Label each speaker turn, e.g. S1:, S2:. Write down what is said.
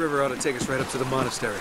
S1: river ought to take us right up to the monastery.